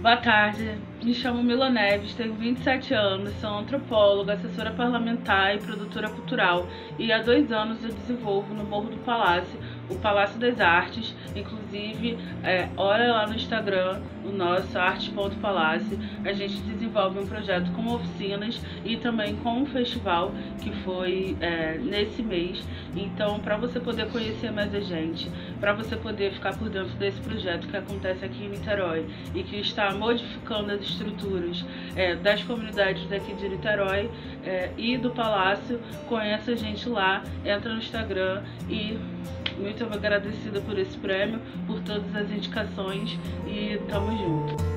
Boa tarde, me chamo Mila Neves, tenho 27 anos, sou antropóloga, assessora parlamentar e produtora cultural e há dois anos eu desenvolvo no Morro do Palácio o Palácio das Artes, inclusive, é, olha lá no Instagram, o nosso arte.palácio, a gente desenvolve um projeto com oficinas e também com um festival que foi é, nesse mês. Então, para você poder conhecer mais a gente, para você poder ficar por dentro desse projeto que acontece aqui em Niterói e que está modificando as estruturas é, das comunidades daqui de Niterói é, e do Palácio, conheça a gente lá, entra no Instagram e muito agradecida por esse prêmio, por todas as indicações e tamo junto.